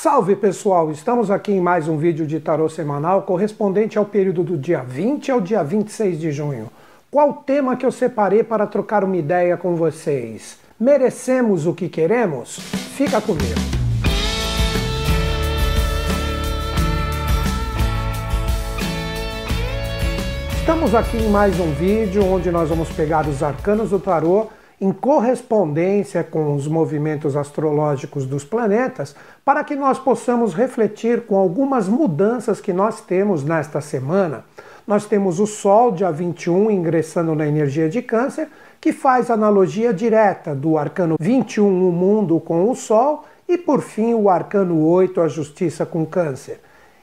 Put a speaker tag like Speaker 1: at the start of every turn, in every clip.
Speaker 1: Salve pessoal, estamos aqui em mais um vídeo de tarô semanal correspondente ao período do dia 20 ao dia 26 de junho. Qual tema que eu separei para trocar uma ideia com vocês? Merecemos o que queremos? Fica comigo. Estamos aqui em mais um vídeo onde nós vamos pegar os arcanos do tarô em correspondência com os movimentos astrológicos dos planetas, para que nós possamos refletir com algumas mudanças que nós temos nesta semana. Nós temos o Sol, dia 21, ingressando na energia de Câncer, que faz analogia direta do arcano 21, o mundo com o Sol, e por fim o arcano 8, a justiça com Câncer.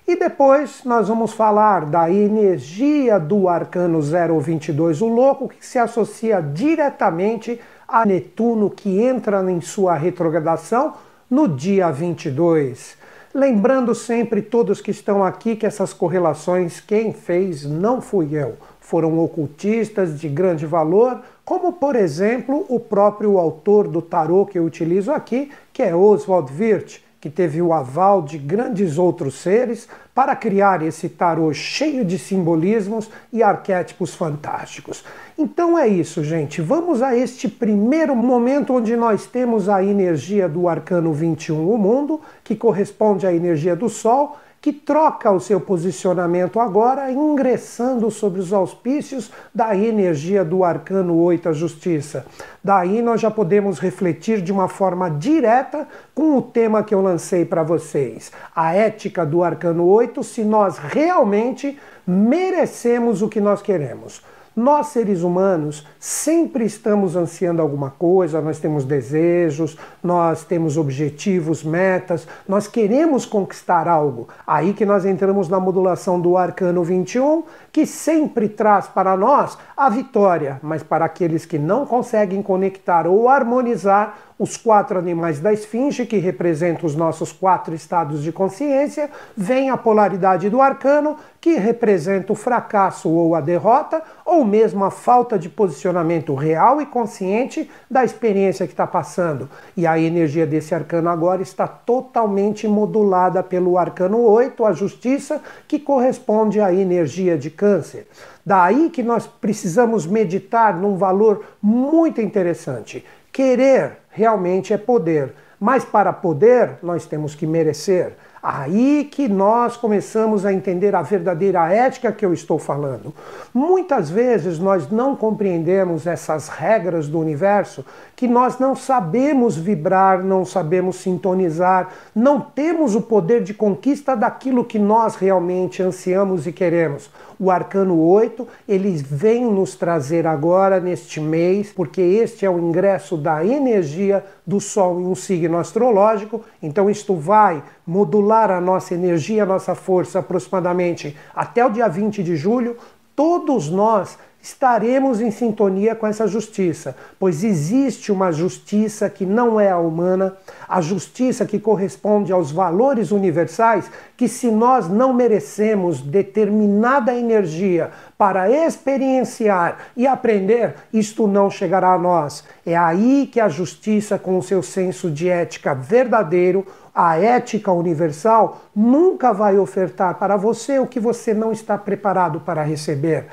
Speaker 1: E depois nós vamos falar da energia do arcano 022, o louco, que se associa diretamente a Netuno, que entra em sua retrogradação no dia 22. Lembrando sempre todos que estão aqui que essas correlações quem fez não fui eu, foram ocultistas de grande valor, como por exemplo o próprio autor do tarô que eu utilizo aqui, que é Oswald Wirth que teve o aval de grandes outros seres para criar esse tarô cheio de simbolismos e arquétipos fantásticos. Então é isso, gente. Vamos a este primeiro momento onde nós temos a energia do arcano 21, o mundo, que corresponde à energia do Sol que troca o seu posicionamento agora, ingressando sobre os auspícios da energia do arcano 8, a justiça. Daí nós já podemos refletir de uma forma direta com o tema que eu lancei para vocês: a ética do arcano 8, se nós realmente merecemos o que nós queremos. Nós, seres humanos, sempre estamos ansiando alguma coisa, nós temos desejos, nós temos objetivos, metas, nós queremos conquistar algo. Aí que nós entramos na modulação do arcano 21, que sempre traz para nós a vitória, mas para aqueles que não conseguem conectar ou harmonizar os quatro animais da esfinge, que representam os nossos quatro estados de consciência, vem a polaridade do arcano, que representa o fracasso ou a derrota, ou mesmo a falta de posicionamento real e consciente da experiência que está passando. E a energia desse arcano agora está totalmente modulada pelo arcano 8, a justiça, que corresponde à energia de câncer. Daí que nós precisamos meditar num valor muito interessante. Querer realmente é poder. Mas para poder, nós temos que merecer. Aí que nós começamos a entender a verdadeira ética que eu estou falando. Muitas vezes nós não compreendemos essas regras do universo, que nós não sabemos vibrar, não sabemos sintonizar, não temos o poder de conquista daquilo que nós realmente ansiamos e queremos. O arcano 8, ele vem nos trazer agora neste mês, porque este é o ingresso da energia do Sol em um signo astrológico, então isto vai modular a nossa energia, a nossa força aproximadamente até o dia 20 de julho. Todos nós estaremos em sintonia com essa justiça, pois existe uma justiça que não é a humana, a justiça que corresponde aos valores universais, que se nós não merecemos determinada energia para experienciar e aprender, isto não chegará a nós. É aí que a justiça, com o seu senso de ética verdadeiro, a ética universal nunca vai ofertar para você o que você não está preparado para receber.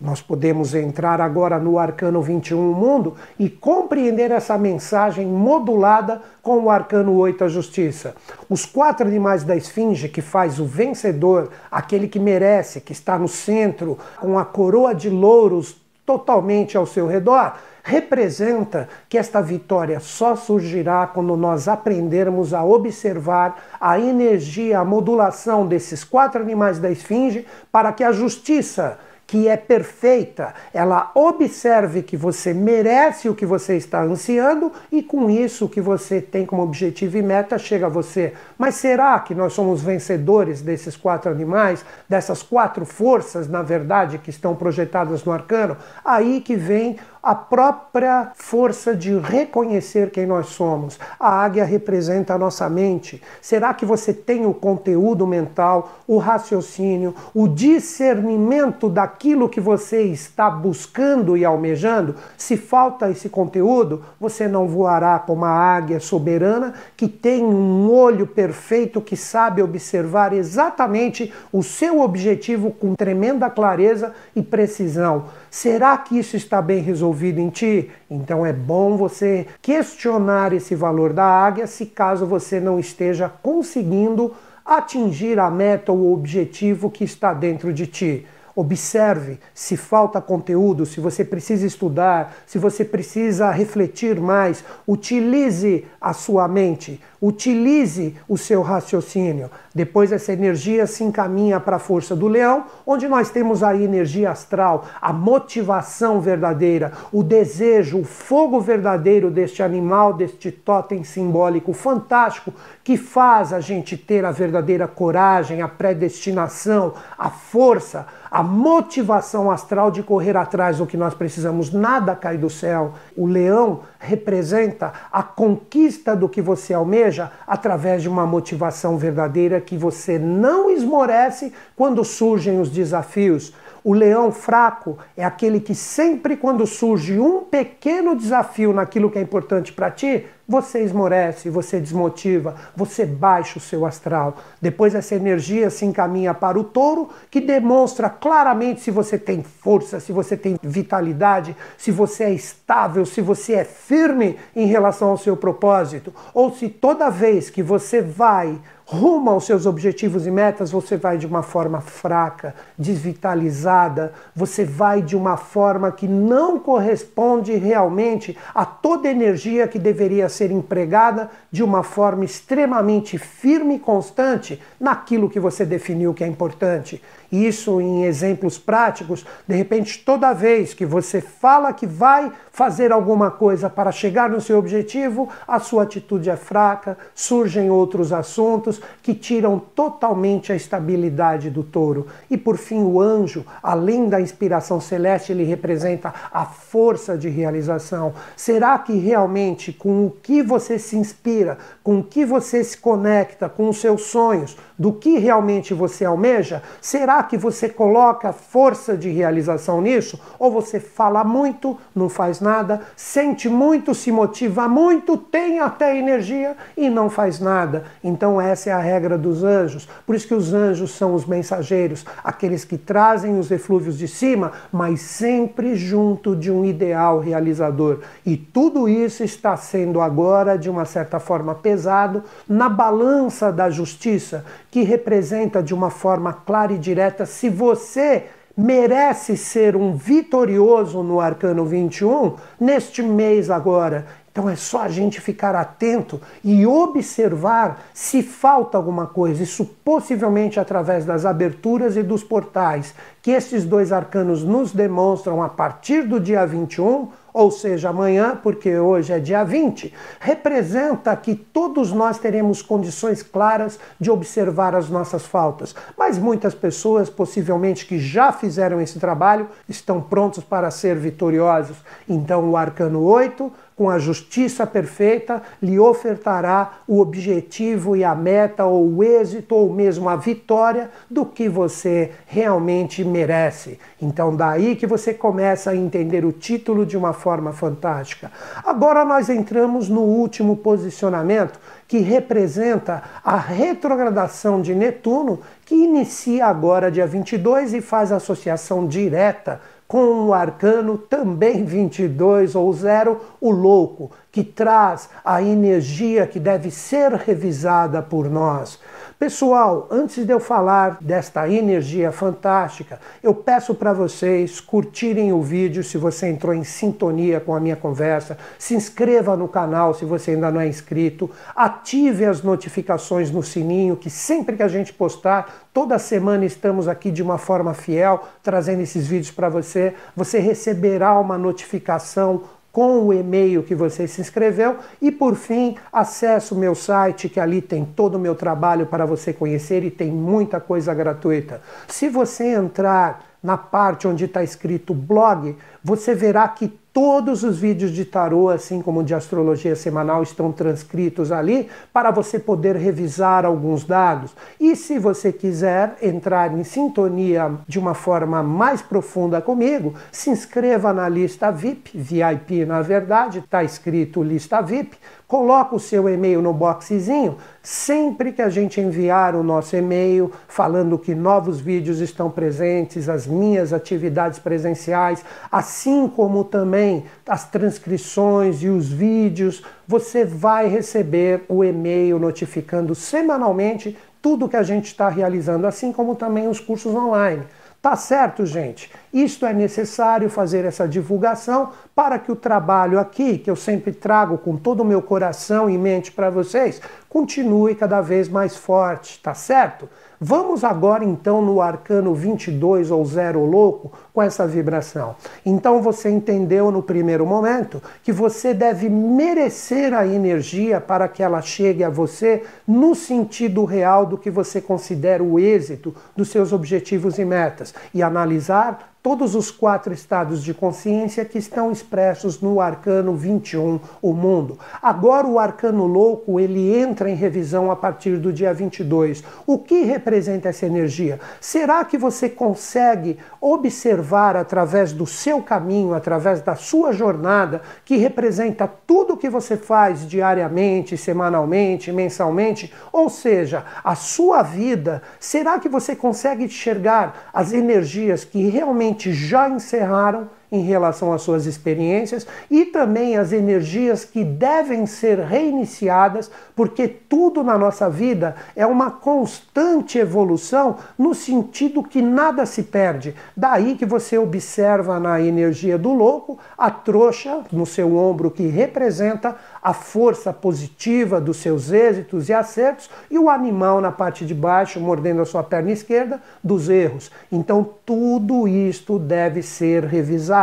Speaker 1: Nós podemos entrar agora no Arcano 21 Mundo e compreender essa mensagem modulada com o Arcano 8 a Justiça. Os quatro animais da Esfinge que faz o vencedor, aquele que merece, que está no centro, com a coroa de louros totalmente ao seu redor, representa que esta vitória só surgirá quando nós aprendermos a observar a energia, a modulação desses quatro animais da Esfinge para que a justiça que é perfeita, ela observe que você merece o que você está ansiando e com isso o que você tem como objetivo e meta chega a você. Mas será que nós somos vencedores desses quatro animais, dessas quatro forças, na verdade, que estão projetadas no arcano? Aí que vem a própria força de reconhecer quem nós somos. A águia representa a nossa mente. Será que você tem o conteúdo mental, o raciocínio, o discernimento daquilo que você está buscando e almejando? Se falta esse conteúdo, você não voará como a águia soberana que tem um olho perfeito que sabe observar exatamente o seu objetivo com tremenda clareza e precisão. Será que isso está bem resolvido em ti? Então é bom você questionar esse valor da águia se caso você não esteja conseguindo atingir a meta ou o objetivo que está dentro de ti. Observe se falta conteúdo, se você precisa estudar, se você precisa refletir mais. Utilize a sua mente, utilize o seu raciocínio. Depois, essa energia se encaminha para a força do leão, onde nós temos a energia astral, a motivação verdadeira, o desejo, o fogo verdadeiro deste animal, deste totem simbólico fantástico que faz a gente ter a verdadeira coragem, a predestinação, a força a motivação astral de correr atrás do que nós precisamos. Nada cai do céu. O leão representa a conquista do que você almeja através de uma motivação verdadeira que você não esmorece quando surgem os desafios. O leão fraco é aquele que sempre quando surge um pequeno desafio naquilo que é importante para ti, você esmorece, você desmotiva, você baixa o seu astral. Depois essa energia se encaminha para o touro, que demonstra claramente se você tem força, se você tem vitalidade, se você é estável, se você é firme em relação ao seu propósito, ou se toda vez que você vai rumo aos seus objetivos e metas, você vai de uma forma fraca, desvitalizada, você vai de uma forma que não corresponde realmente a toda a energia que deveria ser empregada de uma forma extremamente firme e constante naquilo que você definiu que é importante. Isso em exemplos práticos, de repente, toda vez que você fala que vai fazer alguma coisa para chegar no seu objetivo, a sua atitude é fraca, surgem outros assuntos que tiram totalmente a estabilidade do touro. E por fim, o anjo, além da inspiração celeste, ele representa a força de realização. Será que realmente com o que você se inspira, com o que você se conecta, com os seus sonhos, do que realmente você almeja, será que você coloca força de realização nisso? Ou você fala muito, não faz nada, sente muito, se motiva muito, tem até energia e não faz nada? Então, essa é a regra dos anjos. Por isso que os anjos são os mensageiros, aqueles que trazem os eflúvios de cima, mas sempre junto de um ideal realizador. E tudo isso está sendo agora, de uma certa forma, pesado na balança da justiça que representa de uma forma clara e direta se você merece ser um vitorioso no Arcano 21 neste mês agora. Então é só a gente ficar atento e observar se falta alguma coisa. Isso possivelmente através das aberturas e dos portais que esses dois arcanos nos demonstram a partir do dia 21 ou seja, amanhã, porque hoje é dia 20, representa que todos nós teremos condições claras de observar as nossas faltas. Mas muitas pessoas, possivelmente que já fizeram esse trabalho, estão prontos para ser vitoriosos. Então, o arcano 8 com a justiça perfeita, lhe ofertará o objetivo e a meta, ou o êxito, ou mesmo a vitória do que você realmente merece. Então, daí que você começa a entender o título de uma forma fantástica. Agora, nós entramos no último posicionamento, que representa a retrogradação de Netuno, que inicia agora dia 22 e faz associação direta com o arcano também 22 ou zero, o louco, que traz a energia que deve ser revisada por nós. Pessoal, antes de eu falar desta energia fantástica, eu peço para vocês curtirem o vídeo se você entrou em sintonia com a minha conversa, se inscreva no canal se você ainda não é inscrito, ative as notificações no sininho, que sempre que a gente postar, toda semana estamos aqui de uma forma fiel, trazendo esses vídeos para você. Você receberá uma notificação com o e-mail que você se inscreveu e por fim, acesse o meu site que ali tem todo o meu trabalho para você conhecer e tem muita coisa gratuita. Se você entrar na parte onde está escrito blog, você verá que Todos os vídeos de tarô, assim como de astrologia semanal, estão transcritos ali para você poder revisar alguns dados. E se você quiser entrar em sintonia de uma forma mais profunda comigo, se inscreva na lista VIP, VIP na verdade, está escrito lista VIP. Coloca o seu e-mail no boxezinho. Sempre que a gente enviar o nosso e-mail falando que novos vídeos estão presentes, as minhas atividades presenciais, assim como também as transcrições e os vídeos, você vai receber o e-mail notificando semanalmente tudo que a gente está realizando, assim como também os cursos online. Tá certo, gente? Isto é necessário fazer essa divulgação para que o trabalho aqui, que eu sempre trago com todo o meu coração e mente para vocês, continue cada vez mais forte, tá certo? Vamos agora então no arcano 22 ou zero louco com essa vibração. Então você entendeu no primeiro momento que você deve merecer a energia para que ela chegue a você no sentido real do que você considera o êxito dos seus objetivos e metas e analisar todos os quatro estados de consciência que estão expressos no arcano 21, o mundo. Agora o arcano louco, ele entra em revisão a partir do dia 22. O que representa essa energia? Será que você consegue observar através do seu caminho, através da sua jornada, que representa tudo o que você faz diariamente, semanalmente, mensalmente, ou seja, a sua vida, será que você consegue enxergar as energias que realmente já encerraram em relação às suas experiências e também as energias que devem ser reiniciadas, porque tudo na nossa vida é uma constante evolução no sentido que nada se perde. Daí que você observa na energia do louco a trouxa no seu ombro que representa a força positiva dos seus êxitos e acertos e o animal na parte de baixo mordendo a sua perna esquerda dos erros. Então tudo isto deve ser revisado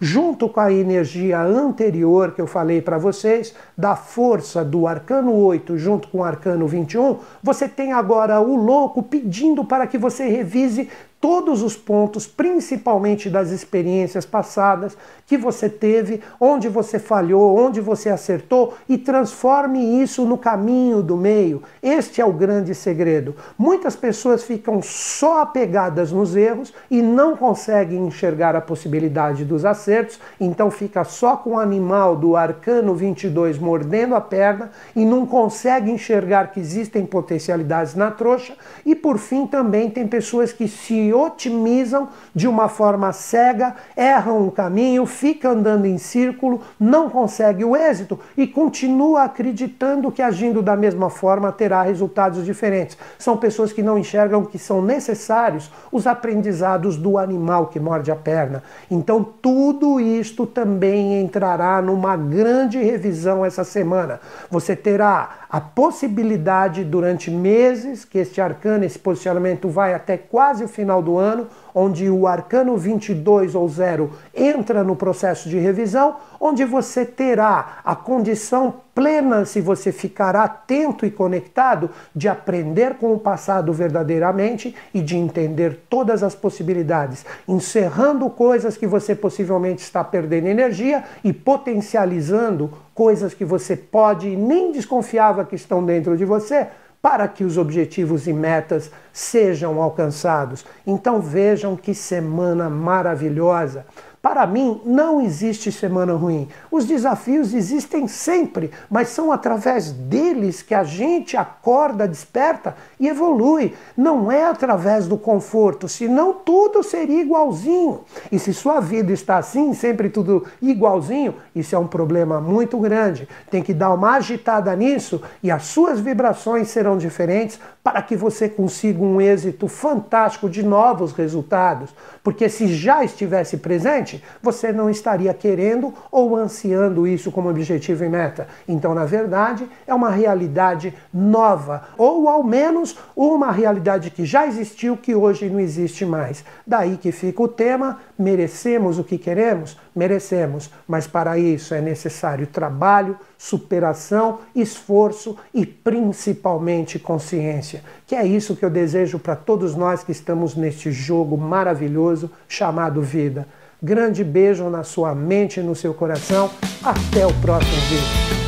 Speaker 1: junto com a energia anterior que eu falei para vocês, da força do arcano 8 junto com o arcano 21, você tem agora o louco pedindo para que você revise todos os pontos, principalmente das experiências passadas que você teve, onde você falhou, onde você acertou e transforme isso no caminho do meio. Este é o grande segredo. Muitas pessoas ficam só apegadas nos erros e não conseguem enxergar a possibilidade dos acertos, então fica só com o animal do arcano 22 mordendo a perna e não consegue enxergar que existem potencialidades na trouxa e por fim também tem pessoas que se otimizam de uma forma cega, erram o caminho, fica andando em círculo, não consegue o êxito e continua acreditando que agindo da mesma forma terá resultados diferentes. São pessoas que não enxergam que são necessários os aprendizados do animal que morde a perna. Então, tudo isto também entrará numa grande revisão essa semana. Você terá a possibilidade durante meses que este arcano, esse posicionamento vai até quase o final do ano, onde o arcano 22 ou 0 entra no processo de revisão, onde você terá a condição plena, se você ficar atento e conectado, de aprender com o passado verdadeiramente e de entender todas as possibilidades, encerrando coisas que você possivelmente está perdendo energia e potencializando coisas que você pode e nem desconfiava que estão dentro de você para que os objetivos e metas sejam alcançados. Então vejam que semana maravilhosa. Para mim, não existe semana ruim. Os desafios existem sempre, mas são através deles que a gente acorda, desperta e evolui. Não é através do conforto, senão tudo seria igualzinho. E se sua vida está assim, sempre tudo igualzinho, isso é um problema muito grande. Tem que dar uma agitada nisso e as suas vibrações serão diferentes para que você consiga um êxito fantástico de novos resultados. Porque se já estivesse presente, você não estaria querendo ou ansiando isso como objetivo e meta. Então, na verdade, é uma realidade nova, ou ao menos uma realidade que já existiu que hoje não existe mais. Daí que fica o tema: merecemos o que queremos? Merecemos, mas para isso é necessário trabalho, superação, esforço e principalmente consciência. Que é isso que eu desejo para todos nós que estamos neste jogo maravilhoso chamado vida. Grande beijo na sua mente e no seu coração. Até o próximo vídeo.